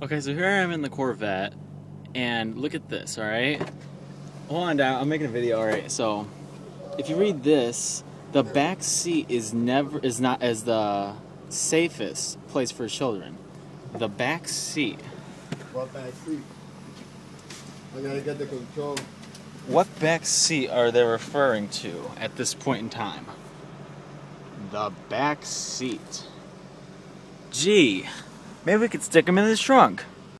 Okay, so here I am in the Corvette, and look at this, alright? Hold on down, I'm making a video, alright, so if you read this, the back seat is never is not as the safest place for children. The back seat. What back seat? I gotta get the control. What back seat are they referring to at this point in time? The back seat. Gee, maybe we could stick them in the trunk.